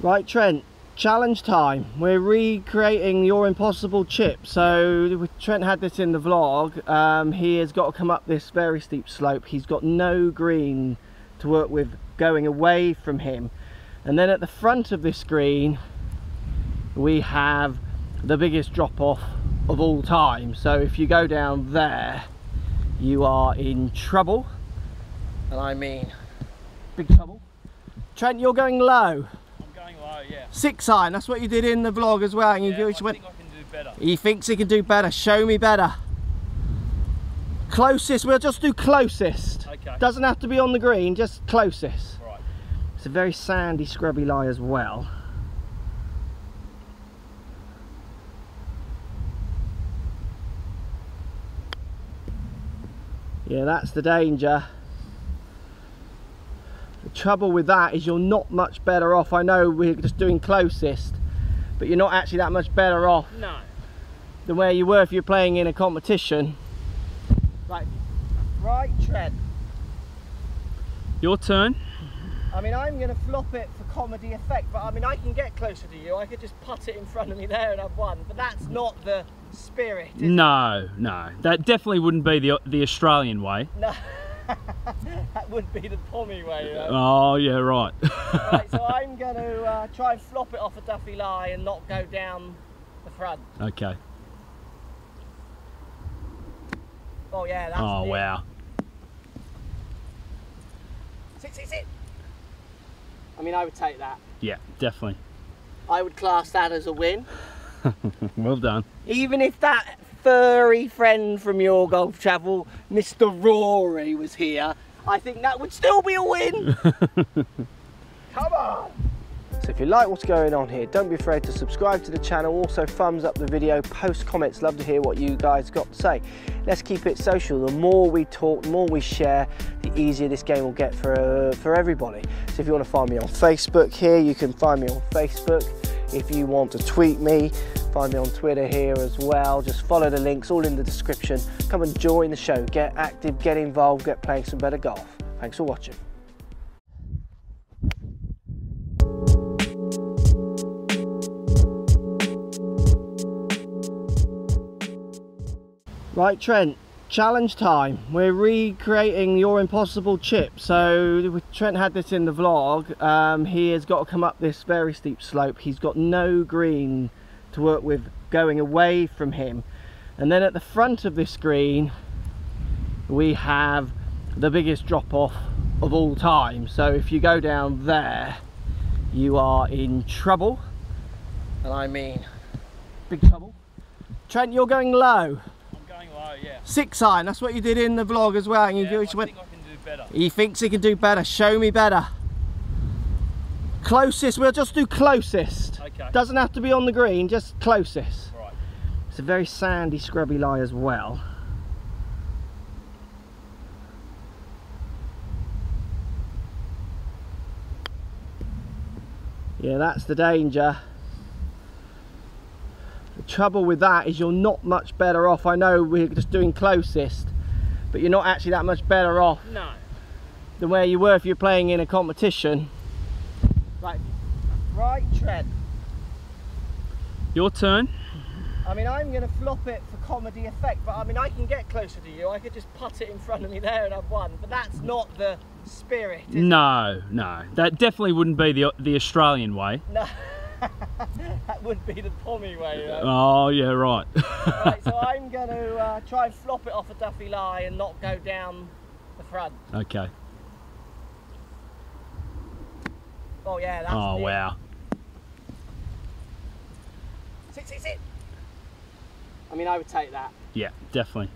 Right, Trent, challenge time. We're recreating your impossible chip. So Trent had this in the vlog. Um, he has got to come up this very steep slope. He's got no green to work with going away from him. And then at the front of this green, we have the biggest drop off of all time. So if you go down there, you are in trouble. And I mean, big trouble. Trent, you're going low. I'm going low, yeah. Six iron, that's what you did in the vlog as well. And you yeah, just I went, think I can do better. he thinks he can do better. Show me better. Closest, we'll just do closest. Okay. Doesn't have to be on the green, just closest. Right. It's a very sandy, scrubby lie as well. Yeah, that's the danger. The trouble with that is you're not much better off. I know we're just doing closest, but you're not actually that much better off No. than where you were if you're playing in a competition. Right, right tread. Your turn. I mean, I'm going to flop it for comedy effect, but I mean, I can get closer to you. I could just put it in front of me there and I've won, but that's not the spirit, is it? No, no. That definitely wouldn't be the the Australian way. No. that would be the pommy way, though. Oh, yeah, right. right, so I'm going to uh, try and flop it off a Duffy lie and not go down the front. okay. Oh, yeah, that's Oh, wow. Sit, sit, sit. I mean, I would take that. Yeah, definitely. I would class that as a win. Well done. Even if that furry friend from your golf travel, Mr. Rory, was here, I think that would still be a win. Come on. So if you like what's going on here, don't be afraid to subscribe to the channel. Also thumbs up the video, post comments. Love to hear what you guys got to say. Let's keep it social. The more we talk, the more we share, the easier this game will get for, uh, for everybody. So if you want to find me on Facebook here, you can find me on Facebook. If you want to tweet me, find me on Twitter here as well. Just follow the links, all in the description. Come and join the show. Get active, get involved, get playing some better golf. Thanks for watching. Right, Trent, challenge time. We're recreating your impossible chip. So Trent had this in the vlog. Um, he has got to come up this very steep slope. He's got no green to work with going away from him. And then at the front of this screen, we have the biggest drop off of all time. So if you go down there, you are in trouble. And I mean, big trouble. Trent, you're going low. I'm going low, yeah. Six iron, that's what you did in the vlog as well. And you yeah I just went, think I can do better. he thinks he can do better. Show me better. Closest, we'll just do closest. Okay. Doesn't have to be on the green, just closest. Right. It's a very sandy, scrubby lie as well. Yeah, that's the danger. The trouble with that is you're not much better off. I know we're just doing closest, but you're not actually that much better off No. than where you were if you're playing in a competition. Right, right tread. Your turn. I mean, I'm going to flop it for comedy effect, but I mean, I can get closer to you. I could just put it in front of me there and I've won, but that's not the spirit, is it? No, no. That definitely wouldn't be the the Australian way. No. that would be the pommy way, though. Oh, yeah, right. right, so I'm going to uh, try and flop it off a Duffy lie and not go down the front. okay. Oh, yeah, that's Oh, it. wow. Sit, sit, sit. I mean, I would take that. Yeah, definitely.